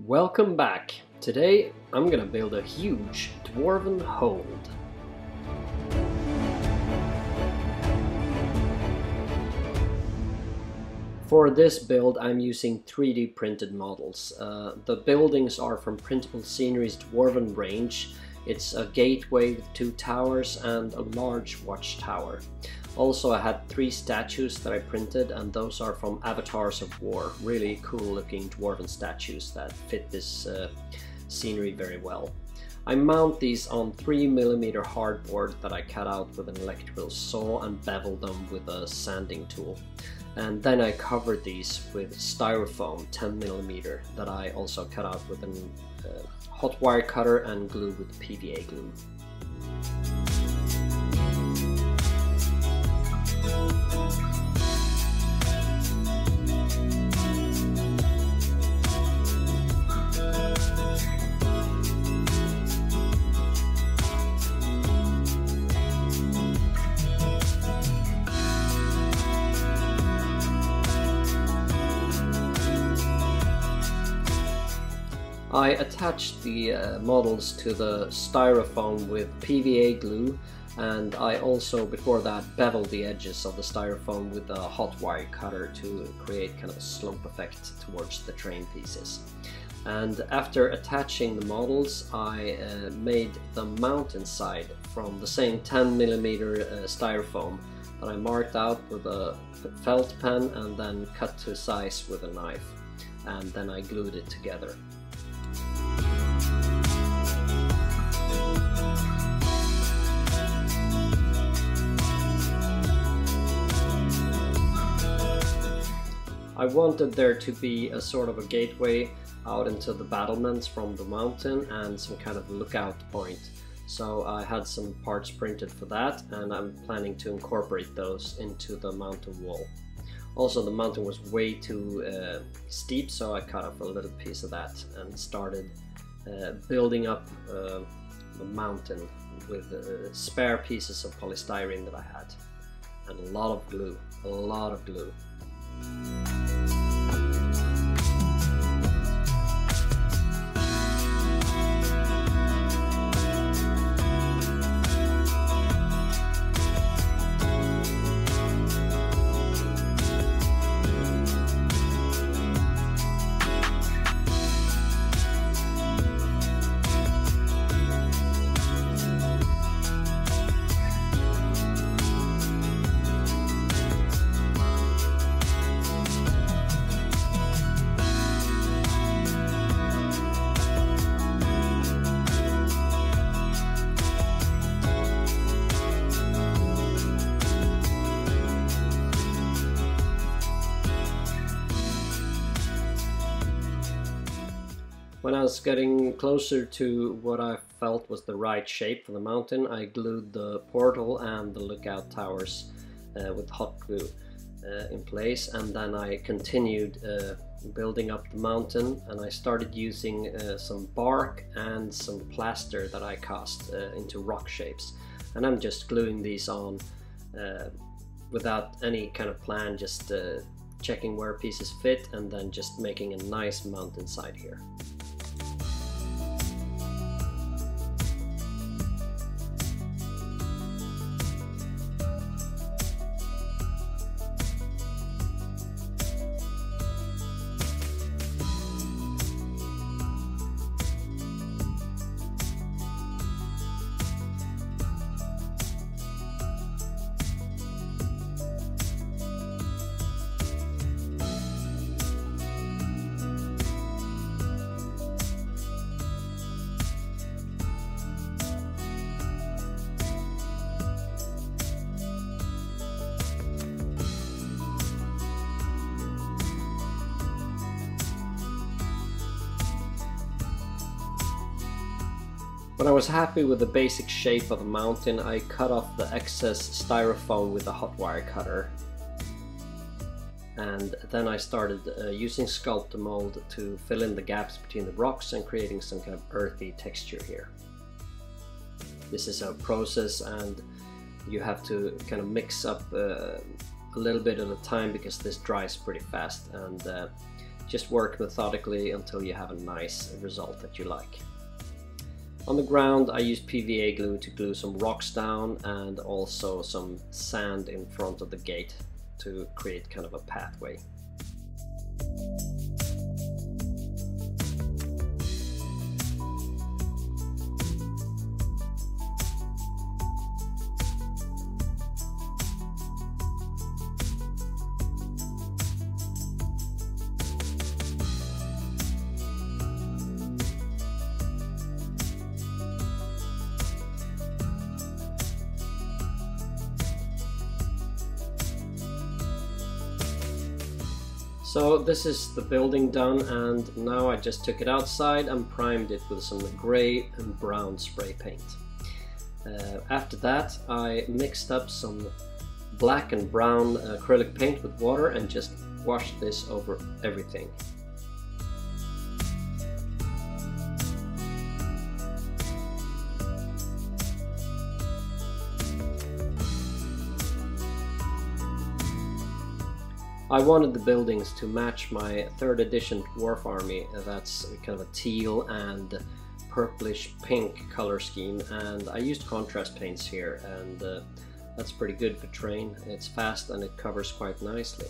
Welcome back. Today I'm gonna build a huge dwarven hold. For this build I'm using 3D printed models. Uh, the buildings are from Printable Scenery's Dwarven range. It's a gateway with two towers and a large watchtower. Also I had three statues that I printed and those are from Avatars of War. Really cool looking dwarven statues that fit this uh, scenery very well. I mount these on 3mm hardboard that I cut out with an electrical saw and bevel them with a sanding tool. And then I covered these with styrofoam 10mm that I also cut out with a uh, hot wire cutter and glue with PVA glue. I attached the uh, models to the styrofoam with PVA glue and I also before that beveled the edges of the styrofoam with a hot wire cutter to create kind of a slope effect towards the terrain pieces. And after attaching the models I uh, made the mountainside from the same 10mm uh, styrofoam that I marked out with a felt pen and then cut to size with a knife and then I glued it together. I wanted there to be a sort of a gateway out into the battlements from the mountain and some kind of lookout point. So I had some parts printed for that and I'm planning to incorporate those into the mountain wall. Also the mountain was way too uh, steep so I cut off a little piece of that and started uh, building up uh, the mountain with uh, spare pieces of polystyrene that I had and a lot of glue, a lot of glue. Getting closer to what I felt was the right shape for the mountain, I glued the portal and the lookout towers uh, with hot glue uh, in place and then I continued uh, building up the mountain and I started using uh, some bark and some plaster that I cast uh, into rock shapes and I'm just gluing these on uh, without any kind of plan just checking where pieces fit and then just making a nice mountainside here. When I was happy with the basic shape of the mountain, I cut off the excess styrofoam with a hot wire cutter. And then I started uh, using Sculptamold to fill in the gaps between the rocks and creating some kind of earthy texture here. This is a process and you have to kind of mix up uh, a little bit at a time because this dries pretty fast and uh, just work methodically until you have a nice result that you like. On the ground I use PVA glue to glue some rocks down and also some sand in front of the gate to create kind of a pathway. So this is the building done and now I just took it outside and primed it with some grey and brown spray paint. Uh, after that I mixed up some black and brown acrylic paint with water and just washed this over everything. I wanted the buildings to match my third edition Dwarf Army, that's kind of a teal and purplish pink color scheme and I used contrast paints here and uh, that's pretty good for terrain. It's fast and it covers quite nicely.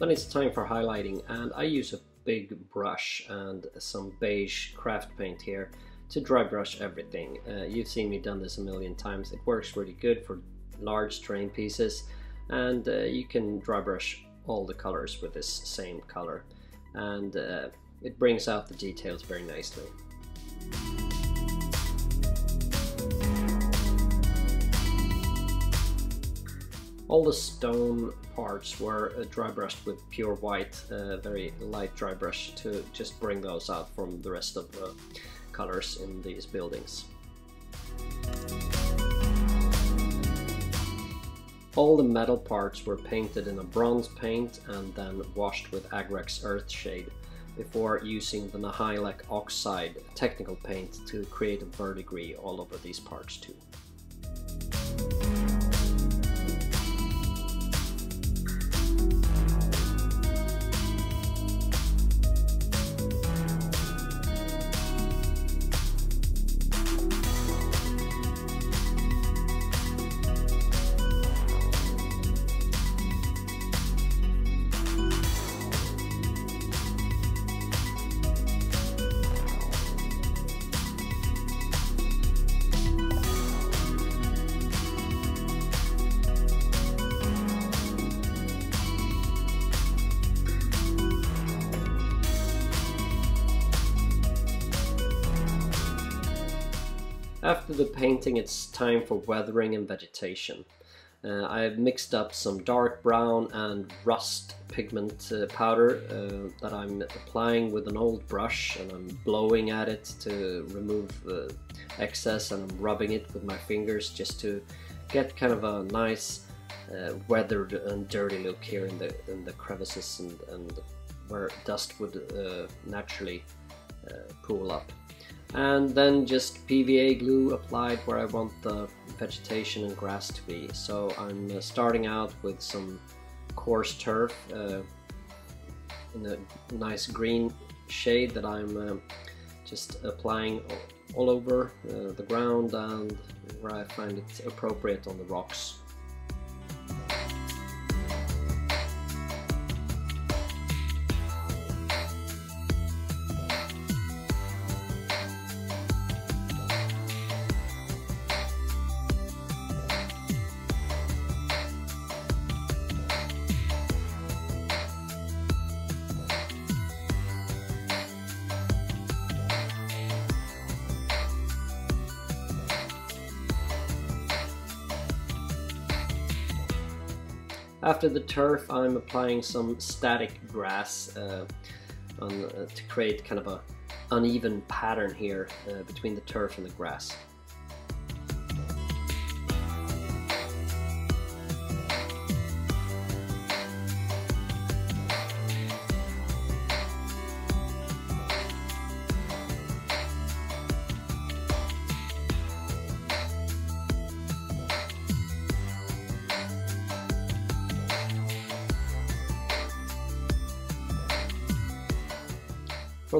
Then it's time for highlighting and I use a big brush and some beige craft paint here to dry brush everything. Uh, you've seen me done this a million times. It works really good for large terrain pieces and uh, you can dry brush all the colors with this same color and uh, it brings out the details very nicely. All the stone parts were uh, dry brushed with pure white, uh, very light dry brush to just bring those out from the rest of the colors in these buildings. All the metal parts were painted in a bronze paint and then washed with Agrax Earthshade before using the Nihilakh Oxide technical paint to create a verdigris all over these parts too. After the painting it's time for weathering and vegetation. Uh, I've mixed up some dark brown and rust pigment uh, powder uh, that I'm applying with an old brush and I'm blowing at it to remove the excess and I'm rubbing it with my fingers just to get kind of a nice uh, weathered and dirty look here in the in the crevices and, and where dust would uh, naturally uh, pool up and then just PVA glue applied where I want the vegetation and grass to be. So I'm uh, starting out with some coarse turf uh, in a nice green shade that I'm uh, just applying all over uh, the ground and where I find it appropriate on the rocks. After the turf, I'm applying some static grass uh, on, uh, to create kind of a uneven pattern here uh, between the turf and the grass.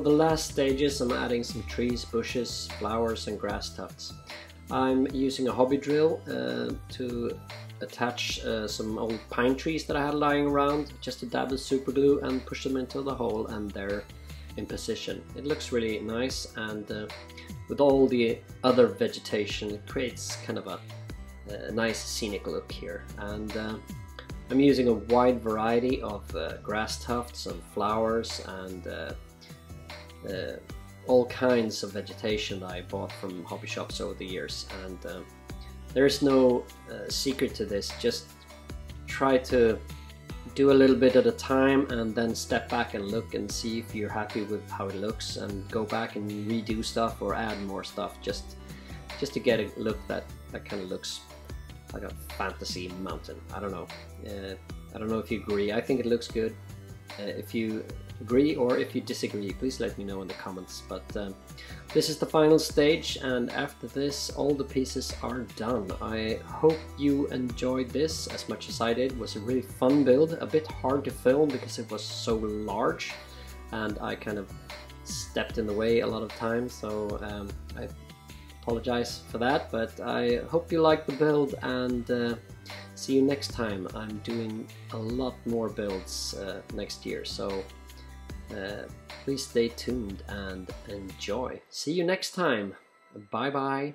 For the last stages I'm adding some trees, bushes, flowers and grass tufts. I'm using a hobby drill uh, to attach uh, some old pine trees that I had lying around just to dab with super glue and push them into the hole and they're in position. It looks really nice and uh, with all the other vegetation it creates kind of a, a nice scenic look here and uh, I'm using a wide variety of uh, grass tufts and flowers and uh, uh, all kinds of vegetation I bought from hobby shops over the years. And there's no uh, secret to this, just try to do a little bit at a time and then step back and look and see if you're happy with how it looks and go back and redo stuff or add more stuff just just to get a look that that kind of looks like a fantasy mountain. I don't know. Uh, I don't know if you agree. I think it looks good. Uh, if you agree or if you disagree please let me know in the comments. But um, this is the final stage and after this all the pieces are done. I hope you enjoyed this as much as I did. It was a really fun build a bit hard to film because it was so large and I kind of stepped in the way a lot of times so um, I apologize for that but I hope you liked the build and uh, see you next time. I'm doing a lot more builds uh, next year so uh, please stay tuned and enjoy. See you next time. Bye bye.